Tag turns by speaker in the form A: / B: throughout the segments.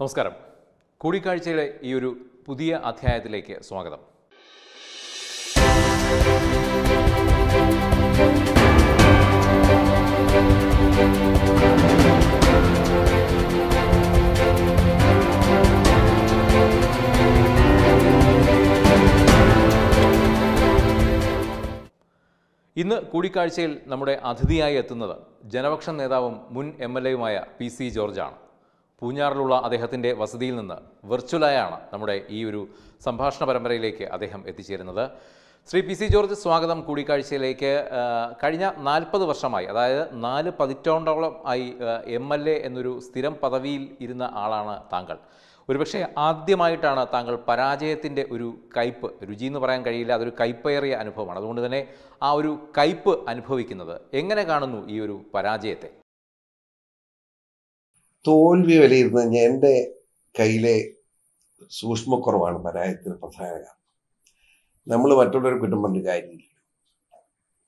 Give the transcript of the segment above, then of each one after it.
A: നമസ്കാരം. കൂടിക്കാഴ്ചയിലെ ഈ ഒരു പുതിയ അധ്യായത്തിലേക്ക് സ്വാഗതം. ഇന്ന് കൂടിക്കാഴ്ചയിൽ നമ്മുടെ അതിഥിയായി എത്തുന്നത് ജനപക്ഷ നേതാവും മുൻ എം എൽ എയുമായ പി സി ജോർജാണ്. പൂഞ്ഞാറിലുള്ള അദ്ദേഹത്തിന്റെ വസതിയിൽ നിന്ന് വെർച്വലായാണ് നമ്മുടെ ഈ ഒരു സംഭാഷണ പരമ്പരയിലേക്ക് അദ്ദേഹം എത്തിച്ചേരുന്നത്. ശ്രീ പി സി ജോർജ് സ്വാഗതം കൂടിക്കാഴ്ചയിലേക്ക്. കഴിഞ്ഞ നാൽപ്പത് വർഷമായി അതായത് നാല് പതിറ്റാണ്ടോളം ആയി എം എൽ എ എന്നൊരു സ്ഥിരം പദവിയിൽ ഇരുന്ന ആളാണ് താങ്കൾ. ഒരുപക്ഷെ ആദ്യമായിട്ടാണ് താങ്കൾ പരാജയത്തിന്റെ ഒരു കയ്പ് രുചി എന്ന് പറയാൻ കഴിയില്ല അതൊരു കയ്പേറിയ അനുഭവമാണ്. അതുകൊണ്ട് തന്നെ ആ ഒരു കയ്പ് അനുഭവിക്കുന്നത് എങ്ങനെ കാണുന്നു ഈ ഒരു പരാജയത്തെ?
B: തോൽവി വിലയിരുത്തുന്ന എന്റെ കയ്യിലെ സൂക്ഷ്മക്കുറവാണ് പരാജയത്തിന് പ്രധാന കാരണം. നമ്മൾ മറ്റുള്ളവരെ കുറ്റം പറഞ്ഞിട്ട് കാര്യമില്ല.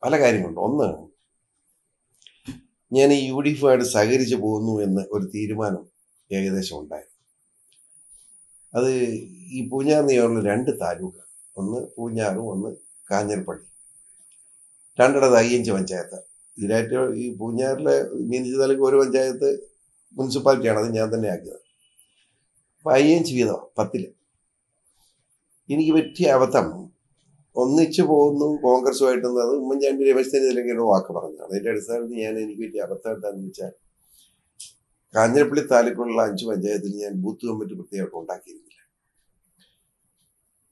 B: പല കാര്യങ്ങളുണ്ട്. ഒന്ന് ഞാൻ ഈ യു ഡി എഫുമായിട്ട് സഹകരിച്ച് പോകുന്നു എന്ന് ഒരു തീരുമാനം ഏകദേശം ഉണ്ടായിരുന്നു. അത് ഈ പൂഞ്ഞാർ നിയമുള്ള രണ്ട് താലൂക്ക് ഒന്ന് പൂഞ്ഞാറും ഒന്ന് കാഞ്ഞിരപ്പള്ളി. രണ്ടിടത്ത് അയ്യഞ്ച് പഞ്ചായത്ത് ഇതിനായിട്ട് ഈ പൂഞ്ഞാറിലെ മീനച്ചി താലൂക്ക് ഒരു പഞ്ചായത്ത് മുനിസിപ്പാലിറ്റിയാണ് അത് ഞാൻ തന്നെ ആക്കിയത്. അപ്പം അയ്യഞ്ച് വീതം പത്തിൽ. എനിക്ക് പറ്റിയ അബദ്ധം. ഒന്നിച്ചു പോകുന്നു കോൺഗ്രസുമായിട്ടെന്ന് അത് ഉമ്മൻചാണ്ടി രമേശ് വാക്ക് പറഞ്ഞു അതിന്റെ അടിസ്ഥാനത്തിൽ ഞാൻ എനിക്ക് പറ്റിയ അബദ്ധം എന്താണെന്ന് വെച്ചാൽ കാഞ്ഞിരപ്പള്ളി താലൂക്കിലുള്ള അഞ്ച് പഞ്ചായത്തിൽ ഞാൻ ബൂത്ത് കമ്മിറ്റി പ്രത്യേകമായിട്ട് ഉണ്ടാക്കിയിരുന്നില്ല.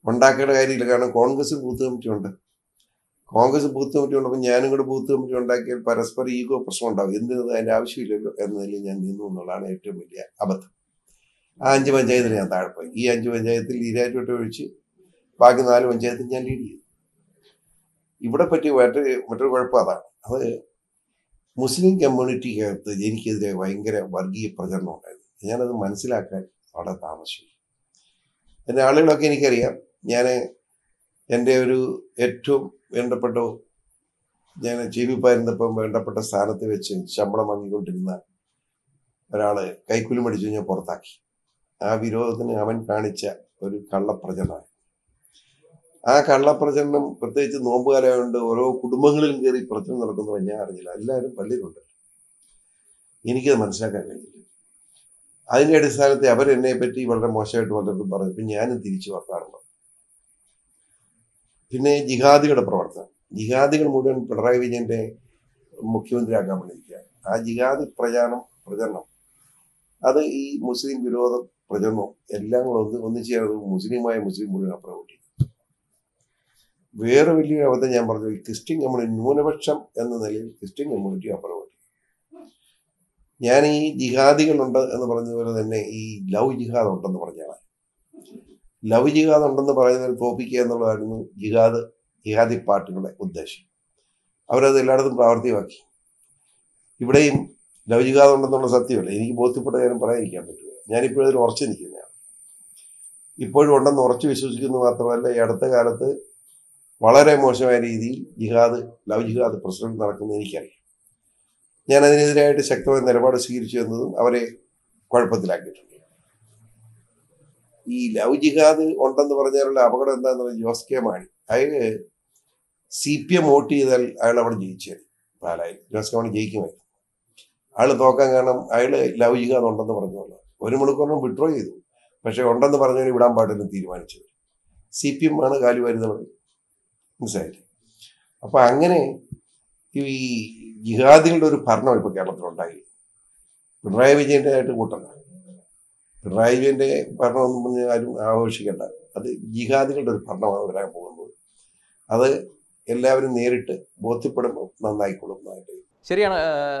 B: ഉണ്ടാക്കേണ്ട കാര്യമില്ല കാരണം കോൺഗ്രസ് ബൂത്ത് കമ്മിറ്റി ഉണ്ട് കോൺഗ്രസ് ബൂത്ത് കമ്മിറ്റി ഉള്ളപ്പോൾ ഞാനും കൂടെ ബൂത്ത് കമ്മിറ്റി ഉണ്ടാക്കിയാൽ പരസ്പരം ഈഗോ പ്രശ്നം ഉണ്ടാവും എന്തിനത് അതിന്റെ ആവശ്യമില്ലല്ലോ എന്ന നിലയിൽ ഞാൻ നിന്നു എന്നുള്ളതാണ് ഏറ്റവും വലിയ അബദ്ധം. ആ അഞ്ച് പഞ്ചായത്തിൽ ഞാൻ താഴെ പോയി. ഈ അഞ്ച് പഞ്ചായത്തിൽ ഈരാറ്റോട്ട് ഒഴിച്ച് ബാക്കി നാല് പഞ്ചായത്തിൽ ഞാൻ ലീഡ് ചെയ്തു. ഇവിടെ പറ്റിയ മറ്റൊരു മറ്റൊരു കുഴപ്പം അതാണ്. അത് മുസ്ലിം കമ്മ്യൂണിറ്റിക്കകത്ത് എനിക്കെതിരെ ഭയങ്കര വർഗീയ പ്രചരണം ഉണ്ടായിരുന്നു. ഞാനത് മനസ്സിലാക്കാൻ അവിടെ താമസിച്ചു. എന്റെ ആളുകളൊക്കെ എനിക്കറിയാം. ഞാൻ എന്റെ ഒരു ഏറ്റവും വേണ്ടപ്പെട്ട. ഞാൻ ജീവിപ്പായിരുന്നപ്പം വേണ്ടപ്പെട്ട സ്ഥാനത്ത് വെച്ച് ശമ്പളം വാങ്ങിക്കൊണ്ടിരുന്ന ഒരാൾ കൈക്കൂലി മടിച്ചു ഞാൻ പുറത്താക്കി. ആ വിരോധത്തിന് അവൻ കാണിച്ച ഒരു കള്ളപ്രചരണം. ആ കള്ളപ്രചരണം പ്രത്യേകിച്ച് നോമ്പുകാലമായതുകൊണ്ട് ഓരോ കുടുംബങ്ങളിലും കയറി പ്രചരണം നടക്കുന്നത് ഞാൻ അറിഞ്ഞില്ല. എല്ലാവരും പള്ളിയിലുണ്ട്. എനിക്കത് മനസ്സിലാക്കാൻ കഴിഞ്ഞില്ല. അതിന്റെ അടിസ്ഥാനത്തിൽ അവരെന്നെ പറ്റി വളരെ മോശമായിട്ട് പലർക്കും പറഞ്ഞു. ഇപ്പം ഞാനും തിരിച്ചു വർത്താറുണ്ട് പിന്നെ ജിഹാദികളുടെ പ്രവർത്തനം. ജിഹാദികൾ മുഴുവൻ പിണറായി വിജയന്റെ മുഖ്യമന്ത്രിയാക്കാൻ വേണ്ടിയിരിക്കുക ആ ജിഹാദി പ്രചാരണം പ്രചരണം. അത് ഈ മുസ്ലിം വിരോധ പ്രചരണം എല്ലാം കൂടെ ഒന്ന് ഒന്നിച്ച് ചേർന്ന് മുസ്ലിമായ മുസ്ലിം മുഴുവൻ അപ്രവൃത്തി വേറെ വലിയ അബദ്ധം ഞാൻ പറഞ്ഞു ക്രിസ്ത്യൻ കമ്മ്യൂണിറ്റി ന്യൂനപക്ഷം എന്ന നിലയിൽ ക്രിസ്ത്യൻ കമ്മ്യൂണിറ്റി അപ്രവൃത്തി ഞാൻ ഈ ജിഹാദികളുണ്ട് എന്ന് പറഞ്ഞതുപോലെ തന്നെ ഈ ലവ് ജിഹാദ് ഉണ്ടെന്ന് പറഞ്ഞാണ് ലവ് ജിഹാദ് ഉണ്ടെന്ന് പറയുന്നതിൽ തോപ്പിക്കുക എന്നുള്ളതായിരുന്നു ജിഹാദ് ജിഹാദി പാർട്ടികളുടെ ഉദ്ദേശം. അവരത് എല്ലായിടത്തും പ്രാവർത്തികമാക്കി. ഇവിടെയും ലവ് ജിഹാദ് ഉണ്ടെന്നുള്ള സത്യമല്ല. എനിക്ക് ബോധ്യപ്പെട്ട കാര്യം പറയാതിരിക്കാൻ പറ്റില്ല ഞാനിപ്പോഴും അതിൽ ഉറച്ചു നിൽക്കുന്നതാണ് ഇപ്പോഴും ഉണ്ടെന്ന് ഉറച്ചു വിശ്വസിക്കുന്നു മാത്രമല്ല ഈ അടുത്ത കാലത്ത് വളരെ മോശമായ രീതിയിൽ ജിഹാദ് ലവ് ജിഹാദ് പ്രസിഡന്റ് നടക്കുന്നത് എനിക്കറിയാം. ഞാൻ അതിനെതിരായിട്ട് ശക്തമായ നിലപാട് സ്വീകരിച്ചു എന്നതും അവരെ കുഴപ്പത്തിലാക്കിയിട്ടുണ്ട്. ഈ ലവ് ജിഹാദ് ഉണ്ടെന്ന് പറഞ്ഞാലുള്ള അപകടം എന്താന്ന് പറഞ്ഞാൽ ജോസ് കെ മാണി. അയാൾ സി പി എം വോട്ട് ചെയ്താൽ അയാൾ അവിടെ ജയിച്ചു പാലായി ജോസ് കെ മാണി ജയിക്കുമായിരുന്നു അയാൾ തോക്കാൻ കാരണം അയാൾ ലവ് ജിഹാദ് ഉണ്ടെന്ന് പറഞ്ഞോളൂ. ഒരു മണിക്കൂറിനും വിഡ്രോ ചെയ്തു. പക്ഷെ ഉണ്ടെന്ന് പറഞ്ഞവന് വിടാൻ പാടില്ലെന്ന് തീരുമാനിച്ചത് സി പി എം ആണ് കാലി വരുന്നവർ മനസ്സിലായില്ലേ? അപ്പൊ അങ്ങനെ ഈ ജിഹാദികളുടെ ഒരു ഭരണം ഇപ്പൊ കേരളത്തിലുണ്ടായി. പിണറായി വിജയന്റെ ആയിട്ട് കൂട്ടണ്ട പിണറായി വിജയന്റെ പറഞ്ഞ് ആരും ആഘോഷിക്കേണ്ട. അത് ജിഹാദികളുടെ ഒരു ഭരണമാണ് വരാൻ പോകുന്നത്. അത് എല്ലാവരും നേരിട്ട് ബോധ്യപ്പെടുമ്പോൾ നന്നായിക്കൊള്ളും എന്നായിട്ട്
A: ശരിയാണ്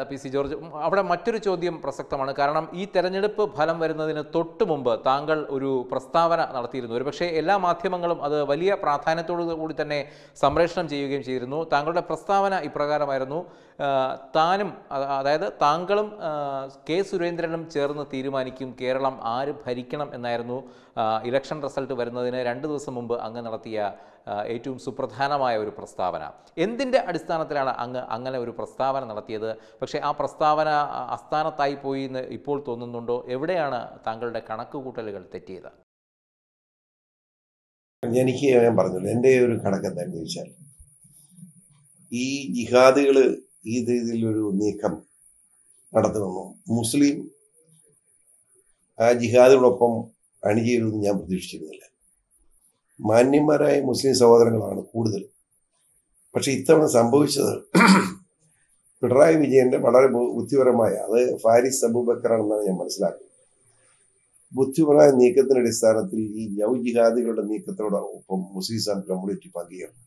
A: പി സി ജോർജ്. അവിടെ മറ്റൊരു ചോദ്യം പ്രസക്തമാണ്. കാരണം ഈ തെരഞ്ഞെടുപ്പ് ഫലം വരുന്നതിന് തൊട്ട് മുമ്പ് താങ്കൾ ഒരു പ്രസ്താവന നടത്തിയിരുന്നു. ഒരുപക്ഷെ എല്ലാ മാധ്യമങ്ങളും അത് വലിയ പ്രാധാന്യത്തോടു കൂടി തന്നെ സംപ്രേഷണം ചെയ്യുകയും ചെയ്തിരുന്നു. താങ്കളുടെ പ്രസ്താവന ഇപ്രകാരമായിരുന്നു താനും അതായത് താങ്കളും കെ സുരേന്ദ്രനും ചേർന്ന് തീരുമാനിക്കും കേരളം ആര് ഭരിക്കണം എന്നായിരുന്നു ഇലക്ഷൻ റിസൾട്ട് വരുന്നതിന് രണ്ട് ദിവസം മുമ്പ് അങ്ങ് നടത്തിയ ഏറ്റവും സുപ്രധാനമായ ഒരു പ്രസ്താവന. എന്തിന്റെ അടിസ്ഥാനത്തിലാണ് അങ്ങ് അങ്ങനെ ഒരു പ്രസ്താവന നടത്തിയത്? പക്ഷേ ആ പ്രസ്താവന അസ്ഥാനത്തായി പോയി എന്ന് ഇപ്പോൾ തോന്നുന്നുണ്ടോ? എവിടെയാണ് താങ്കളുടെ കണക്കുകൂട്ടലുകൾ തെറ്റിയത്?
B: എനിക്ക് ഞാൻ പറഞ്ഞു എന്റെ ഒരു കണക്ക് എന്താണെന്ന് ചോദിച്ചാൽ ഈ ജിഹാദികൾ ഈ രീതിയിലൊരു നീക്കം നടത്തുമെന്നും മുസ്ലിം ആ ജിഹാദികളൊപ്പം അണിചേരുമെന്ന് ഞാൻ പ്രതീക്ഷിച്ചിരുന്നില്ല. മാന്യന്മാരായ മുസ്ലിം സഹോദരങ്ങളാണ് കൂടുതൽ പക്ഷെ ഇത്തവണ സംഭവിച്ചത് പിണറായി വിജയന്റെ വളരെ ബുദ്ധിപരമായ അത് ഫാരിസ് അബൂബക്കറാണെന്നാണ് ഞാൻ മനസ്സിലാക്കുന്നത്. ബുദ്ധിപരമായ നീക്കത്തിന്റെ അടിസ്ഥാനത്തിൽ ഈ യൗജിഹാദികളുടെ ജിഹാദികളുടെ നീക്കത്തോടൊപ്പം മുസ്ലിം സാൻ കമ്മ്യൂണിറ്റി പങ്കുകയാണ്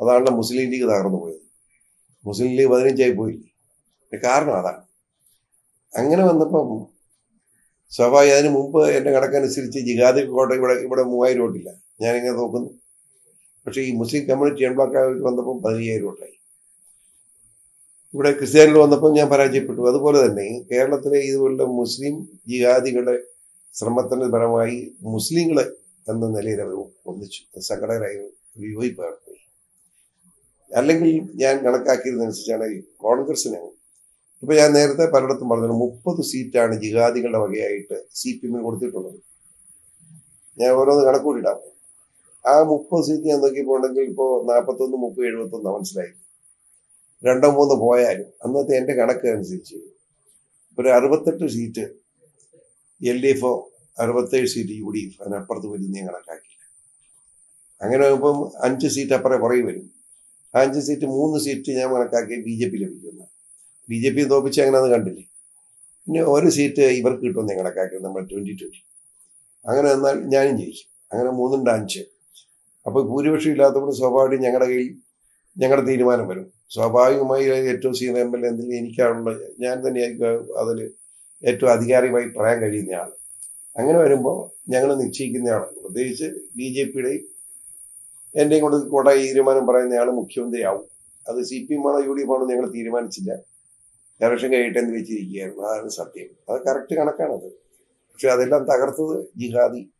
B: അതാണ് മുസ്ലിം ലീഗ് തകർന്നു പോയത്. മുസ്ലിം ലീഗ് പതിനഞ്ചായി പോയില്ലേ? കാരണം അതാണ്. അങ്ങനെ വന്നപ്പം സ്വാഭാവിക അതിന് മുമ്പ് എന്റെ കണക്കനുസരിച്ച് ജിഹാദ് കോട്ട ഇവിടെ ഇവിടെ മൂവായിരം വോട്ടില്ല. ഞാനിങ്ങനെ നോക്കുന്നു. പക്ഷേ ഈ മുസ്ലിം കമ്മ്യൂണിറ്റി എൺബ്ലോക്ക് വന്നപ്പോൾ പതിനയ്യായിരം വോട്ടായി. ഇവിടെ ക്രിസ്ത്യാനിൽ വന്നപ്പോൾ ഞാൻ പരാജയപ്പെട്ടു. അതുപോലെ തന്നെ കേരളത്തിലെ ഇതുപോലുള്ള മുസ്ലിം ജിഹാദികളുടെ ശ്രമത്തിന് ഫലമായി മുസ്ലിങ്ങളെ എന്ന നിലയിൽ അവർ ഒന്നിച്ചു. സംഘടകരായി യോജിപ്പ് അല്ലെങ്കിൽ ഞാൻ കണക്കാക്കിയതനുസരിച്ചാണ് കോൺഗ്രസിന് ഇപ്പൊ ഞാൻ നേരത്തെ പലയിടത്തും പറഞ്ഞു മുപ്പത് സീറ്റാണ് ജിഹാദികളുടെ വകയായിട്ട് സി പി എമ്മിന് കൊടുത്തിട്ടുള്ളത്. ഞാൻ ഓരോന്ന് കണക്കൂടിയിടാം ആ മുപ്പത് സീറ്റ് ഞാൻ നോക്കിയപ്പോണ്ടെങ്കിൽ ഇപ്പോൾ നാൽപ്പത്തൊന്ന് മുപ്പത് എഴുപത്തൊന്ന് മനസ്സിലായി. രണ്ടോ മൂന്ന് പോയാലും അന്നത്തെ എന്റെ കണക്ക് അനുസരിച്ച് ഒരു അറുപത്തെട്ട് സീറ്റ് എൽ ഡി എഫോ അറുപത്തേഴ് സീറ്റ് യു ഡി എഫ് അതിനപ്പുറത്ത് വരും ഞാൻ കണക്കാക്കില്ല അങ്ങനെ ഇപ്പം അഞ്ച് സീറ്റ് അപ്പുറം കുറയും വരും. ആ അഞ്ച് സീറ്റ് മൂന്ന് സീറ്റ് ഞാൻ കണക്കാക്കി ബി ജെ പി ലഭിക്കുന്ന ബി ജെ പി തോപ്പിച്ച് അത് കണ്ടില്ലേ? പിന്നെ ഒരു സീറ്റ് ഇവർക്ക് കിട്ടുമെന്ന് ഞാൻ കണക്കാക്കി നമ്മൾ ട്വന്റി ട്വന്റി അങ്ങനെ എന്നാൽ ഞാനും ജയിക്കും. അങ്ങനെ മൂന്നുണ്ട് അഞ്ച് അപ്പോൾ ഭൂരിപക്ഷം ഇല്ലാത്തപ്പോൾ സ്വാഭാവികം ഞങ്ങളുടെ കയ്യിൽ ഞങ്ങളുടെ തീരുമാനം വരും. സ്വാഭാവികമായി ഏറ്റവും സീനിയർ എം എൽ എ എന്തെങ്കിലും എനിക്കാണുള്ള ഞാൻ തന്നെയായിരിക്കും അതിൽ ഏറ്റവും അധികാരികമായി പറയാൻ കഴിയുന്ന ആൾ അങ്ങനെ വരുമ്പോൾ ഞങ്ങൾ നിശ്ചയിക്കുന്നയാളാണ് പ്രത്യേകിച്ച് ബി ജെ പിയുടെയും എന്റെയും കൊണ്ട് കൂടെ തീരുമാനം പറയുന്ന ആൾ മുഖ്യമന്ത്രിയാവും. അത് സി പി എം ആണോ യു ഡി എഫ് ആണോ ഞങ്ങൾ തീരുമാനിച്ചില്ല. ഇലക്ഷൻ കഴിയട്ടെ എന്ന് വെച്ചിരിക്കുകയായിരുന്നു? അതാണ് സത്യം. അത് കറക്റ്റ് കണക്കാണത്. പക്ഷെ അതെല്ലാം തകർത്തത് ജിഹാദി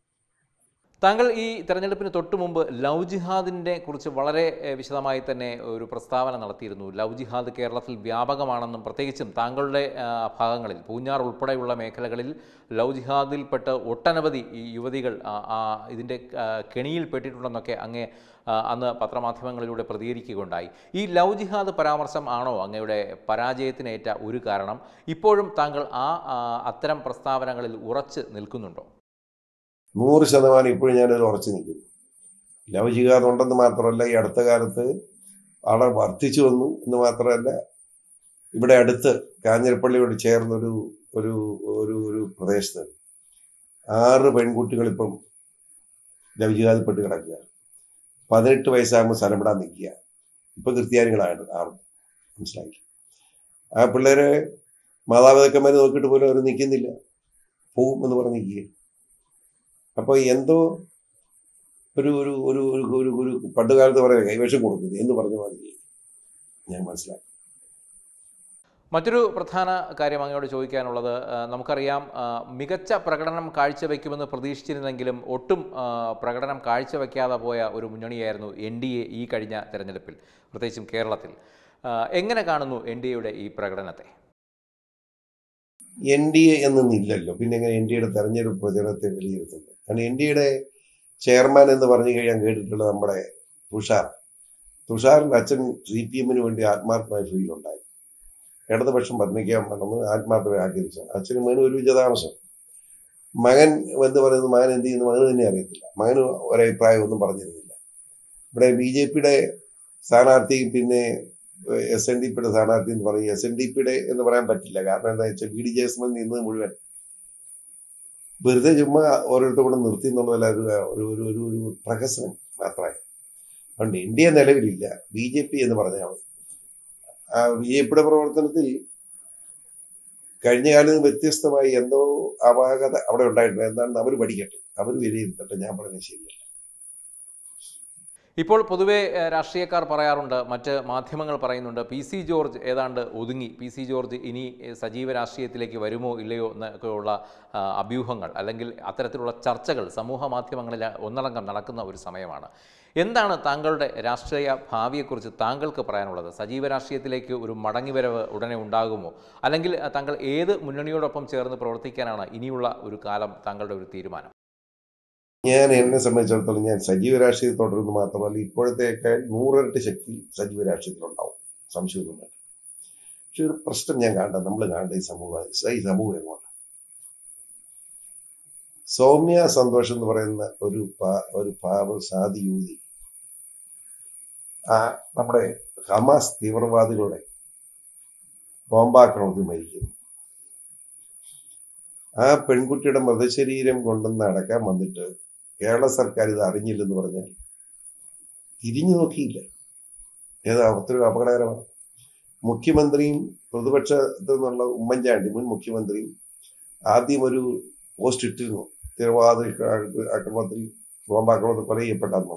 A: താങ്കൾ ഈ തെരഞ്ഞെടുപ്പിന് തൊട്ടു മുമ്പ് ലവ് ജിഹാദിനെ കുറിച്ച് വളരെ വിശദമായി തന്നെ ഒരു പ്രസ്താവന നടത്തിയിരുന്നു. ലവ് ജിഹാദ് കേരളത്തിൽ വ്യാപകമാണെന്നും പ്രത്യേകിച്ചും താങ്കളുടെ ഭാഗങ്ങളിൽ പൂഞ്ഞാർ ഉൾപ്പെടെയുള്ള മേഖലകളിൽ ലവ് ജിഹാദിൽപ്പെട്ട് ഒട്ടനവധി ഈ യുവതികൾ ഇതിന്റെ കെണിയിൽ പെട്ടിട്ടുണ്ടെന്നൊക്കെ അങ്ങേ അന്ന് പത്രമാധ്യമങ്ങളിലൂടെ പ്രതികരിക്കുകയുണ്ടായി. ഈ ലവ് ജിഹാദ് പരാമർശം ആണോ അങ്ങയുടെ പരാജയത്തിനേറ്റ ഒരു കാരണം? ഇപ്പോഴും താങ്കൾ ആ, അത്തരം പ്രസ്താവനകളിൽ ഉറച്ച് നിൽക്കുന്നുണ്ടോ?
B: നൂറ് ശതമാനം ഇപ്പോഴും ഞാനതിൽ ഉറച്ചു നിൽക്കുന്നു. ലവജികാതം ഉണ്ടെന്ന് മാത്രമല്ല ഈ അടുത്ത കാലത്ത് അവിടെ വർദ്ധിച്ചു വന്നു എന്ന് മാത്രമല്ല ഇവിടെ അടുത്ത് കാഞ്ഞിരപ്പള്ളിയോട് ചേർന്നൊരു ഒരു ഒരു ഒരു പ്രദേശത്ത് ആറ് പെൺകുട്ടികൾ ഇപ്പം ലവജികാതിപ്പെട്ട് കിടക്കുക പതിനെട്ട് വയസ്സാകുമ്പോൾ സ്ഥലം വിടാൻ നിൽക്കുക. ഇപ്പം ക്രിസ്ത്യാനികളാണ് ആറ് മനസ്സിലാക്കി ആ പിള്ളേരെ മാതാപിതാക്കന്മാർ നോക്കിയിട്ട് പോലും അവർ നിൽക്കുന്നില്ല. പോകും എന്ന് പറഞ്ഞ് അപ്പൊ എന്തോ ഒരു ഒരു ഒരു ഒരു ഒരു ഒരു പണ്ട് കാലത്ത് പറയാം കൈവശം കൊടുക്കുന്നത് എന്ന് പറഞ്ഞു മാതിരി ഞാൻ മനസ്സിലാക്കി.
A: മറ്റൊരു പ്രധാന കാര്യം അങ്ങയോട് ചോദിക്കാനുള്ളത് നമുക്കറിയാം മികച്ച പ്രകടനം കാഴ്ചവെക്കുമെന്ന് പ്രതീക്ഷിച്ചിരുന്നെങ്കിലും ഒട്ടും പ്രകടനം കാഴ്ചവെക്കാതെ പോയ ഒരു മുന്നണിയായിരുന്നു എൻ ഡി എ ഈ കഴിഞ്ഞ തെരഞ്ഞെടുപ്പിൽ പ്രത്യേകിച്ചും കേരളത്തിൽ. എങ്ങനെ കാണുന്നു എൻ ഡി എയുടെ ഈ പ്രകടനത്തെ?
B: എൻ ഡി എ എന്നൊന്നില്ലല്ലോ പിന്നെ എങ്ങനെ എൻ ഡി എയുടെ തെരഞ്ഞെടുപ്പ് പ്രചരണത്തെ വിലയിരുത്തുന്നത്? കാരണം ഇന്ത്യയുടെ ചെയർമാൻ എന്ന് പറഞ്ഞു കഴിയാൻ കേട്ടിട്ടുള്ള നമ്മുടെ തുഷാർ. തുഷാറിന്റെ അച്ഛൻ സി പി എമ്മിന് വേണ്ടി ആത്മാർത്ഥമായ ഫീലുണ്ടായി ഇടതുപക്ഷം ഭരണയ്ക്കാൻ നടന്ന് ആത്മാർത്ഥമായി ആഗ്രഹിച്ചു. അച്ഛനും മകനും ഒരു വിജയതാമസം മകൻ എന്ന് പറയുന്നത് മകൻ എന്ത് ചെയ്യുന്നു? മകന് തന്നെ അറിയത്തില്ല. മകന് ഒരഭിപ്രായം ഒന്നും പറഞ്ഞിരുന്നില്ല. ഇവിടെ ബി ജെ പിയുടെ സ്ഥാനാർത്ഥി പിന്നെ എസ് എൻ ഡി പിയുടെ സ്ഥാനാർത്ഥി എന്ന് പറയും. എസ് എൻ ഡി പിയുടെ എന്ന് പറയാൻ പറ്റില്ല. കാരണം എന്താ വെച്ചാൽ ബി ഡി ജെ എസ് മുഴുവൻ വെറുതെ ചുമ്മാ ഓരോരുത്തർ കൂടെ നിർത്തി എന്നുള്ളതല്ല ഒരു ഒരു ഒരു ഒരു പ്രഹസനം മാത്രമായി. അതുകൊണ്ട് ഇന്ത്യ നിലവിലില്ല. ബി ജെ പി എന്ന് പറഞ്ഞാൽ മതി. ആ ബി ജെ പിയുടെ പ്രവർത്തനത്തിൽ കഴിഞ്ഞ കാലത്ത് വ്യത്യസ്തമായി എന്തോ അപാകത അവിടെ ഉണ്ടായിട്ടുണ്ട്. എന്താണെന്ന് അവർ പഠിക്കട്ടെ. അവർ വിലയിരുത്തട്ടെ. ഞാൻ പറഞ്ഞത് ശരിയല്ല.
A: ഇപ്പോൾ പൊതുവെ രാഷ്ട്രീയക്കാർ പറയാറുണ്ട് മറ്റ് മാധ്യമങ്ങൾ പറയുന്നുണ്ട് പി സി ജോർജ് ഏതാണ്ട് ഒതുങ്ങി. പി സി ജോർജ് ഇനി സജീവ രാഷ്ട്രീയത്തിലേക്ക് വരുമോ ഇല്ലയോ എന്നൊക്കെയുള്ള അഭ്യൂഹങ്ങൾ അല്ലെങ്കിൽ അത്തരത്തിലുള്ള ചർച്ചകൾ സമൂഹ മാധ്യമങ്ങളിൽ ഒന്നടങ്കം നടക്കുന്ന ഒരു സമയമാണ്. എന്താണ് താങ്കളുടെ രാഷ്ട്രീയ ഭാവിയെക്കുറിച്ച് താങ്കൾക്ക് പറയാനുള്ളത്? സജീവ രാഷ്ട്രീയത്തിലേക്ക് ഒരു മടങ്ങിവരവ് ഉടനെ ഉണ്ടാകുമോ? അല്ലെങ്കിൽ താങ്കൾ ഏത് മുന്നണിയോടൊപ്പം ചേർന്ന് പ്രവർത്തിക്കാനാണ് ഇനിയുള്ള ഒരു കാലം താങ്കളുടെ ഒരു തീരുമാനം?
B: ഞാൻ എന്നെ സംബന്ധിച്ചിടത്തോളം ഞാൻ സജീവ രാഷ്ട്രീയത്തിൽ തുടരുന്നു മാത്രമല്ല ഇപ്പോഴത്തെയൊക്കെ നൂറിരട്ടി ശക്തി സജീവ രാഷ്ട്രീയത്തിലുണ്ടാവും സംശയമൊന്നും വേണ്ട പക്ഷെ ഒരു പ്രശ്നം ഞാൻ കാണണ്ട നമ്മൾ കാണേണ്ട ഈ സമൂഹം ഈ സമൂഹം എങ്ങോട്ട്? സൗമ്യ സന്തോഷം എന്ന് പറയുന്ന ഒരു ഒരു പാവ സാധി യുവതി ആ നമ്മുടെ ഹമാസ് തീവ്രവാദികളുടെ ബോംബാക്രമണത്തിൽ മരിക്കുന്നു. ആ പെൺകുട്ടിയുടെ മൃതശരീരം കൊണ്ടുവന്ന് അടക്കാൻ വന്നിട്ട് കേരള സർക്കാർ ഇത് അറിഞ്ഞില്ലെന്ന് പറഞ്ഞാൽ തിരിഞ്ഞു നോക്കിയില്ല. ഏത് അത്രയും അപകടകരമാണ്. മുഖ്യമന്ത്രിയും പ്രതിപക്ഷത്തിൽ നിന്നുള്ള ഉമ്മൻചാണ്ടി മുൻ മുഖ്യമന്ത്രിയും ആദ്യം ഒരു പോസ്റ്റ് ഇട്ടിരുന്നു. തീവ്രവാദ ആക്രമണത്തിൽ ബോംബാക്രമണത്തിൽ കൊല ചെയ്യപ്പെട്ടെന്നു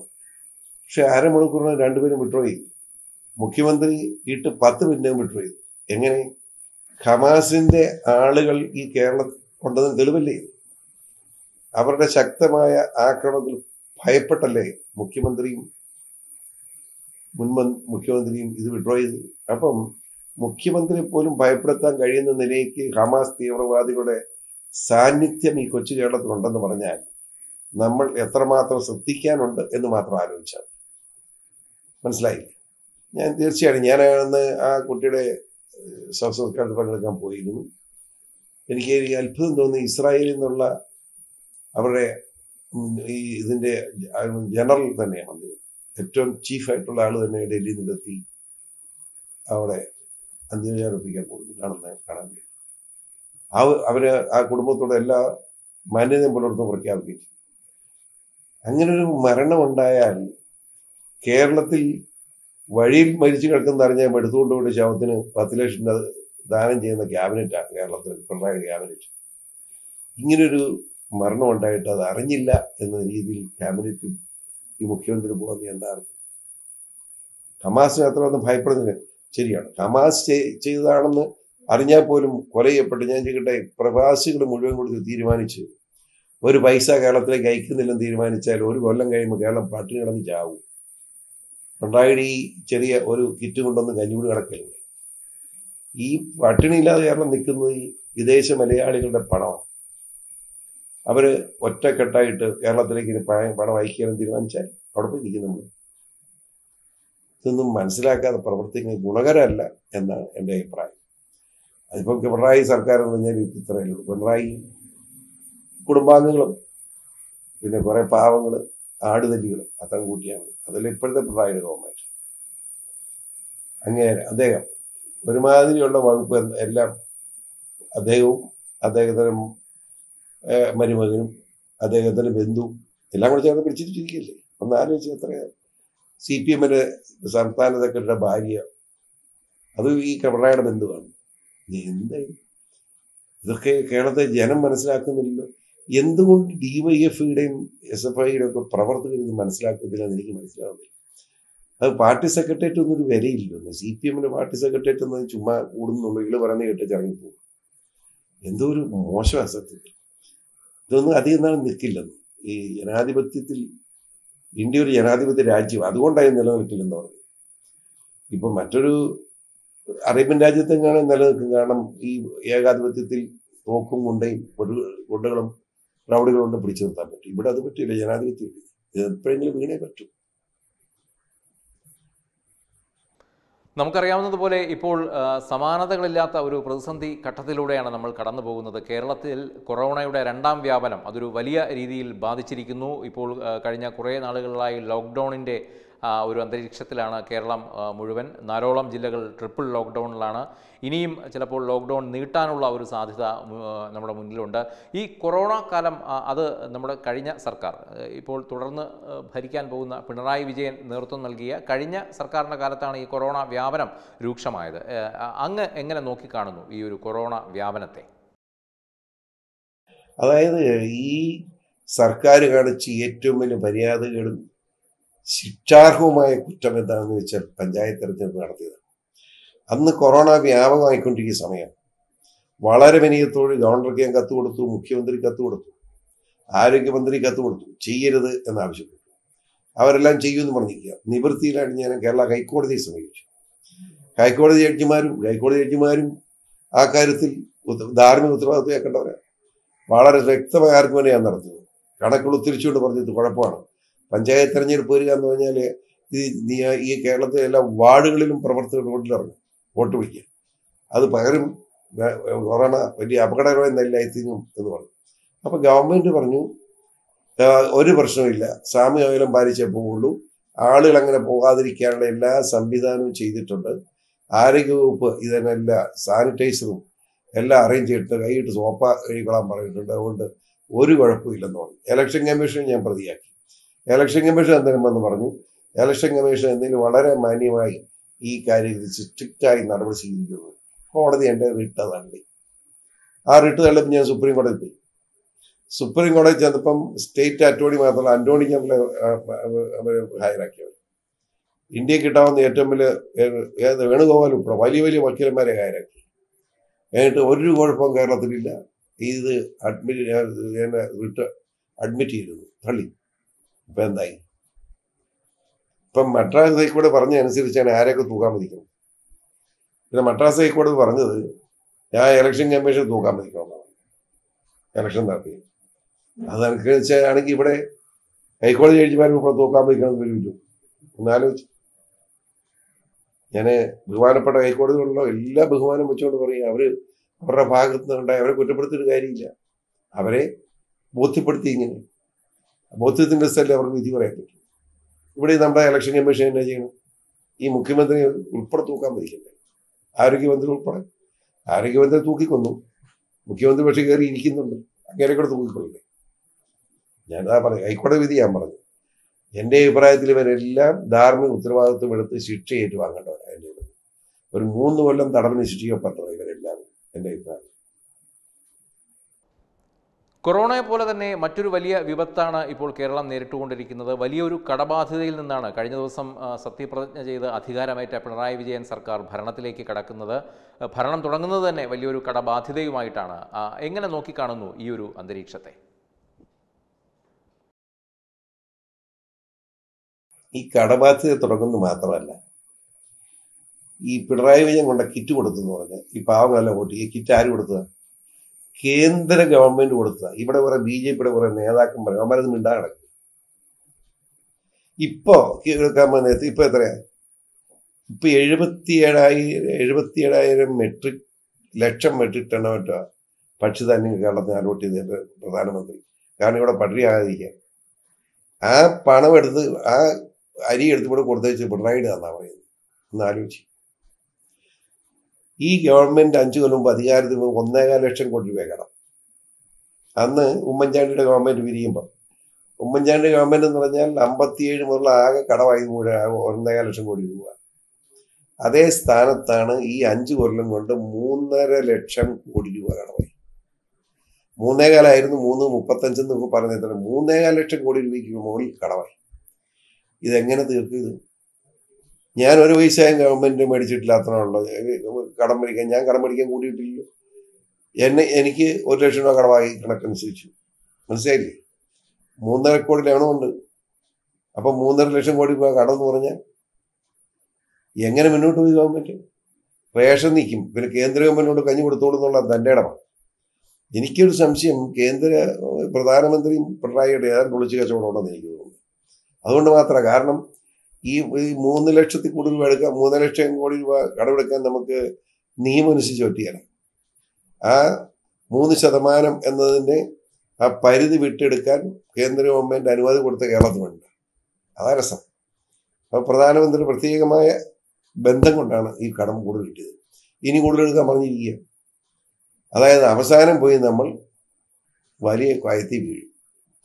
B: പക്ഷെ അരമണിക്കൂറിന് രണ്ടുപേരും വിഡ്രോ ചെയ്തു. മുഖ്യമന്ത്രി ഇട്ട് പത്ത് മിനിറ്റും വിഡ്രോ ചെയ്തു. എങ്ങനെ? ഹമാസിന്റെ ആളുകൾ ഈ കേരളത്തിൽ ഉണ്ടെന്ന് തെളിവല്ലേ? അവരുടെ ശക്തമായ ആക്രമണത്തിൽ ഭയപ്പെട്ടല്ലേ മുഖ്യമന്ത്രിയും മുൻ മുഖ്യമന്ത്രിയും ഇത് വിഡ്രോ ചെയ്ത്. അപ്പം മുഖ്യമന്ത്രി പോലും ഭയപ്പെടുത്താൻ കഴിയുന്ന നിലയ്ക്ക് ഹമാസ് തീവ്രവാദികളുടെ സാന്നിധ്യം ഈ കൊച്ചു കേരളത്തിലുണ്ടെന്ന് പറഞ്ഞാൽ നമ്മൾ എത്രമാത്രം ശ്രദ്ധിക്കാനുണ്ട് എന്ന് മാത്രം ആലോചിച്ചാൽ മനസ്സിലായില്ലേ? ഞാൻ തീർച്ചയായും ഞാൻ അന്ന് ആ കുട്ടിയുടെ ശവസംസ്കാരത്തിൽ പങ്കെടുക്കാൻ പോയിരുന്നു. എനിക്ക് അത്ഭുതം തോന്നി ഇസ്രായേലിൽ നിന്നുള്ള അവരുടെ ഈ ഇതിന്റെ ജനറൽ തന്നെയാണ്. വന്നത് ഏറ്റവും ചീഫായിട്ടുള്ള ആൾ തന്നെ ഡൽഹിയിൽ നിന്നെത്തി അവിടെ അന്ത്യവിചാരം അർപ്പിക്കാൻ പോകുന്നു കാണുന്ന കാണാൻ കഴിയും. ആ അവർ ആ കുടുംബത്തോടെ എല്ലാ മാന്യതയും പുലർത്തും പ്രഖ്യാപിക്കും അങ്ങനൊരു മരണം ഉണ്ടായാൽ കേരളത്തിൽ വഴിയിൽ മരിച്ചു കിടക്കുന്ന അറിഞ്ഞാൽ എടുത്തുകൊണ്ട് പോയിട്ട് ശവത്തിന് പത്ത് ലക്ഷം ദാനം ചെയ്യുന്ന ക്യാബിനറ്റാണ് കേരളത്തിൽ പിണറായി ക്യാബിനറ്റ്. ഇങ്ങനൊരു മരണം ഉണ്ടായിട്ട് അത് അറിഞ്ഞില്ല എന്ന രീതിയിൽ ക്യാബിനറ്റും ഈ മുഖ്യമന്ത്രി പോകുന്ന എന്താ അർത്ഥം? ഹമാസിനെ അത്ര ഒന്നും ഭയപ്പെടുന്നില്ല ശരിയാണ്. ഹമാസ് ചെയ്തതാണെന്ന് അറിഞ്ഞാൽ പോലും കൊല ചെയ്യപ്പെട്ട് ഞാൻ ചെയ്യട്ടെ പ്രവാസികൾ മുഴുവൻ കൊടുത്ത് തീരുമാനിച്ചു ഒരു പൈസ കേരളത്തിലേക്ക് അയക്കുന്നില്ലെന്ന് തീരുമാനിച്ചാൽ ഒരു കൊല്ലം കഴിയുമ്പോൾ കേരളം പട്ടിണി കിടന്ന് ചാവും. പിണറായിയുടെ ഈ ചെറിയ ഒരു കിറ്റ് കൊണ്ടൊന്ന് കഞ്ഞുകൂടി കിടക്കല്ലേ ഈ പട്ടിണിയില്ലാതെ കേരളം നിൽക്കുന്നത് ഈ വിദേശ മലയാളികളുടെ പണമാണ്. അവർ ഒറ്റക്കെട്ടായിട്ട് കേരളത്തിലേക്ക് ഇനി പണം അയക്കാനും തീരുമാനിച്ചാൽ അവിടെ പോയി നിൽക്കും നമ്മൾ ഇതൊന്നും മനസ്സിലാക്കാതെ പ്രവർത്തിക്കുന്നത് ഗുണകരമല്ല എന്നാണ് എന്റെ അഭിപ്രായം. അതിപ്പം പിണറായി സർക്കാർ എന്ന് പറഞ്ഞാൽ ഇത്രയേ ഉള്ളൂ. പിണറായി കുടുംബാംഗങ്ങളും പിന്നെ കുറേ പാവങ്ങൾ ആടുതല്ലികളും അത്തരം കൂട്ടിയാൽ മതി. അതല്ല ഇപ്പോഴത്തെ പിണറായിയുടെ ഗവൺമെന്റ്. അങ്ങനെ അദ്ദേഹം ഒരുമാതിരിയുള്ള വകുപ്പ് എല്ലാം അദ്ദേഹവും അദ്ദേഹത്തിന് ഏഹ്, മരുമകനും അദ്ദേഹത്തിന്റെ ബന്ധു എല്ലാം കൂടെ ചേർന്ന് പിടിച്ചിട്ടിരിക്കുകയല്ലേ? ഒന്ന് ആലോചിച്ച് എത്ര സി പി എമ്മിന്റെ സംസ്ഥാന സെക്രട്ടറിയുടെ ഭാര്യ. അത് ഈ പിണറായിയുടെ ബന്ധുവാണ്. എന്ത്? ഇതൊക്കെ കേരളത്തെ ജനം മനസ്സിലാക്കുന്നില്ലല്ലോ. എന്തുകൊണ്ട് ഡി വൈ ഡിവൈഎഫ്ഐയുടെയും എസ് എഫ് ഐയുടെ ഒക്കെ പ്രവർത്തകർ ഇത് മനസ്സിലാക്കുന്നില്ല എന്ന് എനിക്ക് മനസ്സിലാവുന്നില്ല. അത് പാർട്ടി സെക്രട്ടേറിയറ്റ് ഒന്നും ഒരു വിലയില്ലല്ലോ. സി പി എമ്മിന്റെ പാർട്ടി സെക്രട്ടേറിയറ്റ് ഒന്നും ചുമ്മാ കൂടുന്നുള്ളൂ. ഇൾ പറഞ്ഞ് കേട്ട് ഇറങ്ങിപ്പോകും എന്തോ ഒരു മോശം സത്യത്തിൽ ഇതൊന്നും അധികം നാൾ നിൽക്കില്ലെന്ന്. ഈ ജനാധിപത്യത്തിൽ ഇന്ത്യ ഒരു ജനാധിപത്യ രാജ്യം അതുകൊണ്ടായി നിലനിൽക്കില്ലെന്ന് പറഞ്ഞു. ഇപ്പൊ മറ്റൊരു അറേബ്യൻ രാജ്യത്തെങ്ങാണ് നിലനിൽക്കും. കാരണം ഈ ഏകാധിപത്യത്തിൽ തോക്കും കൊണ്ടയും കൊണ്ടുകളും പ്രൗഢികളും കൊണ്ട് പിടിച്ചു നിർത്താൻ പറ്റും. ഇവിടെ അത് പറ്റില്ല. ജനാധിപത്യം എപ്പോഴെങ്കിലും വീണേ പറ്റും.
A: നമുക്കറിയാവുന്നതുപോലെ ഇപ്പോൾ സമാനതകളില്ലാത്ത ഒരു പ്രതിസന്ധി ഘട്ടത്തിലൂടെയാണ് നമ്മൾ കടന്നു പോകുന്നത്. കേരളത്തിൽ കൊറോണയുടെ രണ്ടാം വ്യാപനം അതൊരു വലിയ രീതിയിൽ ബാധിച്ചിരിക്കുന്നു. ഇപ്പോൾ കഴിഞ്ഞ കുറേ നാളുകളിലായി ലോക്ക്ഡൗണിന്റെ ഒരു അന്തരീക്ഷത്തിലാണ് കേരളം മുഴുവൻ. നാലോളം ജില്ലകൾ ട്രിപ്പിൾ ലോക്ക്ഡൗണിലാണ്. ഇനിയും ചിലപ്പോൾ ലോക്ക്ഡൗൺ നീട്ടാനുള്ള ഒരു സാധ്യത നമ്മുടെ മുന്നിലുണ്ട്. ഈ കൊറോണ കാലം അത് നമ്മുടെ കഴിഞ്ഞ സർക്കാർ ഇപ്പോൾ തുടർന്ന് ഭരിക്കാൻ പോകുന്ന പിണറായി വിജയൻ നേതൃത്വം നൽകിയ കഴിഞ്ഞ സർക്കാരിന്റെ കാലത്താണ് ഈ കൊറോണ വ്യാപനം രൂക്ഷമായത്. അങ്ങ് എങ്ങനെ നോക്കിക്കാണുന്നു ഈ ഒരു കൊറോണ വ്യാപനത്തെ?
B: അതായത് ഈ സർക്കാർ കാണിച്ച് ഏറ്റവും വലിയ മര്യാദകളും ശിക്ഷാർഹവുമായ കുറ്റം എന്താണെന്ന് വെച്ചാൽ പഞ്ചായത്ത് തെരഞ്ഞെടുപ്പ് നടത്തിയത്. അന്ന് കൊറോണ വ്യാപകമായിക്കൊണ്ടിരിക്കുന്ന സമയം വളരെ വിനയത്തോട് ഗവർണർക്ക് ഞാൻ കത്ത് കൊടുത്തു മുഖ്യമന്ത്രി കത്ത് കൊടുത്തു ആരോഗ്യമന്ത്രി കത്ത് കൊടുത്തു ചെയ്യരുത് എന്നാവശ്യപ്പെട്ടു. അവരെല്ലാം ചെയ്യുമെന്ന് പറഞ്ഞിരിക്കുക. നിവൃത്തിയിലാണ് ഞാൻ കേരള ഹൈക്കോടതിയെ സമീപിച്ചു. ഹൈക്കോടതി ജഡ്ജിമാരും ഹൈക്കോടതി ജഡ്ജിമാരും ആ കാര്യത്തിൽ ധാർമ്മിക ഉത്തരവാദിത്വം ഉത്തരവാദിത്വമാക്കേണ്ടവരാണ് വളരെ വ്യക്തമായ ആർഗ്യുമെന്റ് ഞാൻ നടത്തുന്നത് കണക്കുകൾ ഉത്തരിച്ചുകൊണ്ട് പറഞ്ഞത് കുഴപ്പമാണ്. പഞ്ചായത്ത് തെരഞ്ഞെടുപ്പ് വരിക എന്ന് പറഞ്ഞാൽ ഈ ഈ കേരളത്തിലെ എല്ലാ വാർഡുകളിലും പ്രവർത്തകർ വോട്ടിലിറങ്ങും വോട്ട് പിടിക്കുക അത് പകരം കൊറോണ വലിയ അപകടകരമായ നെല്ലായിത്തീരും എന്ന് പറഞ്ഞു. അപ്പോൾ ഗവൺമെന്റ് പറഞ്ഞു ഒരു പ്രശ്നമില്ല സാമ്യ അകലം പാലിച്ചേ പോവുള്ളൂ. ആളുകൾ അങ്ങനെ പോകാതിരിക്കാനുള്ള എല്ലാ സംവിധാനവും ചെയ്തിട്ടുണ്ട്. ആരോഗ്യവകുപ്പ് ഇതിനെല്ലാം സാനിറ്റൈസറും എല്ലാം അറേഞ്ച് ചെയ്തിട്ട് കൈയിട്ട് സോപ്പ കഴിക്കളാൻ പറഞ്ഞിട്ടുണ്ട്. അതുകൊണ്ട് ഒരു കുഴപ്പമില്ലെന്ന് പറഞ്ഞു. ഇലക്ഷൻ കമ്മീഷൻ ഞാൻ പ്രതിയാക്കി. ഇലക്ഷൻ കമ്മീഷൻ എന്തെങ്കിലും വന്ന് പറഞ്ഞു. ഇലക്ഷൻ കമ്മീഷൻ എന്തെങ്കിലും വളരെ മാന്യമായി ഈ കാര്യത്തിൽ സ്ട്രിക്റ്റായി നടപടി സ്വീകരിക്കുന്നത് കോടതി എന്റെ റിട്ട് തള്ളി. ആ റിട്ട് തള്ളിയപ്പോൾ ഞാൻ സുപ്രീം കോടതി പോയി. സുപ്രീം കോടതി ചെന്നപ്പം സ്റ്റേറ്റ് അറ്റോർണി മാത്രമല്ല അന്റോണി ക്യാമ്പിലെ ഹയറാക്കിയവർ ഇന്ത്യ കിട്ടാവുന്ന ഏറ്റവും വലിയ ഏത് വേണുഗോപാൽ ഉൾപ്പെടെ വലിയ വലിയ വക്കീലന്മാരെ ഹയറാക്കി എന്നിട്ട് ഒരു കുഴപ്പവും കേരളത്തിലില്ല. ഇത് അഡ്മിറ്റ് റിട്ട് അഡ്മിറ്റ് ചെയ്തിരുന്നു തള്ളി. ഇപ്പം എന്തായി? ഇപ്പം മദ്രാസ് ഹൈക്കോടതി പറഞ്ഞ അനുസരിച്ചാണ് ആരെയൊക്കെ തൂക്കാൻ മതിക്കണം പിന്നെ മദ്രാസ് ഹൈക്കോടതി പറഞ്ഞത് ഞാൻ ഇലക്ഷൻ കമ്മീഷൻ തൂക്കാൻ മതിക്കണമെന്നാണ്. ഇലക്ഷൻ നടത്തി. അതനുസരിച്ചാണെങ്കിൽ ഇവിടെ ഹൈക്കോടതി ജഡ്ജിമാരും ഇവിടെ തൂക്കാൻ മതിക്കണം വരുമല്ലോ ഒന്നാലോചിച്ചു ഞാൻ ബഹുമാനപ്പെട്ട ഹൈക്കോടതികളിലുള്ള എല്ലാ ബഹുമാനം വെച്ചുകൊണ്ട് പറയും അവർ അവരുടെ ഭാഗത്ത് നിന്നുണ്ടായി അവരെ കുറ്റപ്പെടുത്തിയിട്ട് കാര്യമില്ല. അവരെ ബോധ്യപ്പെടുത്തി ഇങ്ങനെ. ബോധ്യത്തിന്റെ സ്ഥലം അവർക്ക് വിധി പറയാൻ പറ്റും. ഇവിടെ നമ്മുടെ ഇലക്ഷൻ കമ്മീഷൻ എന്നാ ചെയ്യണം ഈ മുഖ്യമന്ത്രി ഉൾപ്പെടെ തൂക്കാൻ പറ്റില്ലേ ആരോഗ്യമന്ത്രി ഉൾപ്പെടെ? ആരോഗ്യമന്ത്രി തൂക്കിക്കൊന്നു. മുഖ്യമന്ത്രി പക്ഷേ കയറി ഇരിക്കുന്നുണ്ട്. അങ്ങനെ കൂടെ തൂക്കിക്കൊള്ളില്ലേ ഞാനതാ പറഞ്ഞു ഹൈക്കോടതി വിധി ഞാൻ പറഞ്ഞു. എന്റെ അഭിപ്രായത്തിൽ ഇവരെല്ലാം ധാർമ്മിക ഉത്തരവാദിത്വം എടുത്ത് ശിക്ഷ ഏറ്റുവാങ്ങേണ്ടവരാണ് എന്റെ. ഒരു മൂന്ന് കൊല്ലം തടവിന് ശിക്ഷിക്കപ്പെട്ടവർ ഇവരെല്ലാം എന്റെ അഭിപ്രായം.
A: കൊറോണയെ പോലെ തന്നെ മറ്റൊരു വലിയ വിപത്താണ് ഇപ്പോൾ കേരളം നേരിട്ടുകൊണ്ടിരിക്കുന്നത്. വലിയൊരു കടബാധ്യതയിൽ നിന്നാണ് കഴിഞ്ഞ ദിവസം സത്യപ്രതിജ്ഞ ചെയ്ത് അധികാരമേറ്റ പിണറായി വിജയൻ സർക്കാർ ഭരണത്തിലേക്ക് കടക്കുന്നത്. ഭരണം തുടങ്ങുന്നത് തന്നെ വലിയൊരു കടബാധ്യതയുമായിട്ടാണ്. എങ്ങനെ നോക്കിക്കാണുന്നു ഈ ഒരു അന്തരീക്ഷത്തെ?
B: ഈ കടബാധ്യത തുടങ്ങുന്നു മാത്രമല്ല. ഈ പിണറായി വിജയൻ കൊണ്ട കിറ്റ് കൊടുത്തു ഈ പാവങ്ങളെല്ലാം കൂട്ടി ഈ കിറ്റ് ആര് കൊടുത്തതാ? കേന്ദ്ര ഗവൺമെന്റ് കൊടുത്ത ഇവിടെ കുറെ ബി ജെ പിയുടെ കുറെ നേതാക്കൾ പറയും അവന്മാരത് മിണ്ടാ കിടക്കും. ഇപ്പോ നേരത്തെ ഇപ്പൊ എത്രയാ? ഇപ്പൊ എഴുപത്തി ഏഴായിരം എഴുപത്തി ഏഴായിരം മെട്രിക് ലക്ഷം മെട്രിക് ടൺ മറ്റോ ഭക്ഷ്യധാന്യം കേരളത്തിന് അലോട്ട് ചെയ്ത പ്രധാനമന്ത്രി. കാരണം ഇവിടെ പട്ടിണിയാകാതിരിക്കാൻ ആ പണം എടുത്ത് ആ അരി എടുത്തുകൂടെ കൊടുത്തേച്ച് പിണറായിട്ട് തന്നാ പറയുന്നത്. ഒന്ന് ആലോചിച്ച്. ഈ ഗവൺമെന്റ് അഞ്ചു കൊല്ലം മുമ്പ് അധികാരത്തിൽ ഒന്നേകാൽ ലക്ഷം കോടി രൂപ കടം അന്ന് ഉമ്മൻചാണ്ടിയുടെ ഗവൺമെന്റ് പിരിയുമ്പോൾ ഉമ്മൻചാണ്ടി ഗവൺമെന്റ് എന്ന് പറഞ്ഞാൽ അമ്പത്തിയേഴ് മുതൽ ആകെ കടമായി മുഴുവൻ ഒന്നേകാൽ ലക്ഷം കോടി രൂപ. അതേ സ്ഥാനത്താണ് ഈ അഞ്ചു കൊല്ലം കൊണ്ട് മൂന്നര ലക്ഷം കോടി രൂപ കടമായി മൂന്നേകാലായിരുന്നു മൂന്ന് മുപ്പത്തഞ്ച് എന്നൊക്കെ പറഞ്ഞാൽ മൂന്നേകാൽ ലക്ഷം കോടി രൂപയ്ക്ക് മുകളിൽ കടമായി ഇതെങ്ങനെ തീർക്കും ഇത്? ഞാൻ ഒരു പൈസയും ഗവൺമെന്റ് മേടിച്ചിട്ടില്ലാത്തതുള്ളത് കടം മേടിക്കാൻ ഞാൻ കടം മേടിക്കാൻ കൂടിയിട്ടില്ലല്ലോ. എന്നെ എനിക്ക് ഒരു ലക്ഷം രൂപ കടമായി കണക്കനുസരിച്ച് മനസ്സിലായില്ലേ? മൂന്നര കോടി ലോണുണ്ട് അപ്പൊ മൂന്നര ലക്ഷം കോടി രൂപ കടം എന്ന് പറഞ്ഞാൽ എങ്ങനെ മുന്നോട്ട് പോയി ഗവൺമെന്റ് റേഷൻ നിൽക്കും. പിന്നെ കേന്ദ്ര ഗവൺമെന്റിനോട് കഞ്ഞി കൊടുത്തോളൂ എന്നുള്ള തന്റെ ഇടമാണ് എനിക്കൊരു സംശയം. കേന്ദ്ര പ്രധാനമന്ത്രിയും പിണറായിയുടെ ഏതാണ്ട് ഒളിച്ചു കച്ചവടമുണ്ടെന്ന് എനിക്ക് തോന്നുന്നു. അതുകൊണ്ട് മാത്രമാണ് കാരണം ഈ മൂന്ന് ലക്ഷത്തിൽ കൂടുതൽ രൂപ എടുക്കാൻ മൂന്ന് ലക്ഷം കോടി രൂപ കടമെടുക്കാൻ നമുക്ക് നിയമം അനുസരിച്ച് പറ്റിയല്ല ആ മൂന്ന് ശതമാനം എന്നതിന്റെ ആ പരിധി വിട്ടെടുക്കാൻ കേന്ദ്ര ഗവൺമെന്റ് അനുമതി കൊടുത്ത കേരളത്തിനുണ്ട്. അതാ രസം. അപ്പോൾ പ്രധാനമന്ത്രി പ്രത്യേകമായ ബന്ധം കൊണ്ടാണ് ഈ കടം കൂടുതൽ കിട്ടിയത്. ഇനി കൂടുതൽ എടുക്കാൻ പറഞ്ഞിരിക്കുക അതായത് അവസാനം പോയി നമ്മൾ വലിയ കയത്തി വീഴും.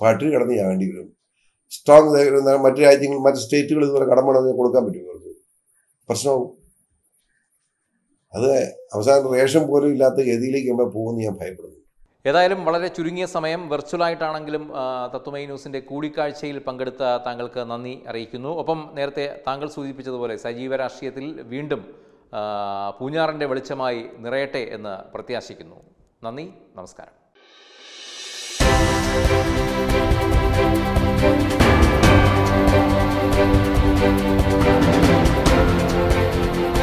B: പട്ടിണി കിടന്ന് വേണ്ടി വരും. സ്ട്രോങ് മറ്റു രാജ്യങ്ങൾ മറ്റു സ്റ്റേറ്റുകൾ ഇതുപോലെ കടം കൊടുക്കാൻ പറ്റും അവർക്ക് പ്രശ്നവും. അത് അവസാനം റേഷൻ പോലും ഇല്ലാത്ത ഗതിയിലേക്ക് നമ്മൾ പോകുമെന്ന് ഞാൻ ഭയപ്പെടുന്നു.
A: ഏതായാലും വളരെ ചുരുങ്ങിയ സമയം വെർച്വലായിട്ടാണെങ്കിലും തത്വമൈ ന്യൂസിന്റെ കൂടിക്കാഴ്ചയിൽ പങ്കെടുത്ത താങ്കൾക്ക് നന്ദി അറിയിക്കുന്നു. ഒപ്പം നേരത്തെ താങ്കൾ സൂചിപ്പിച്ചതുപോലെ സജീവ രാഷ്ട്രീയത്തിൽ വീണ്ടും പൂഞ്ഞാറിന്റെ വെളിച്ചമായി നിറയട്ടെ എന്ന് പ്രത്യാശിക്കുന്നു. നന്ദി നമസ്കാരം. Thank you.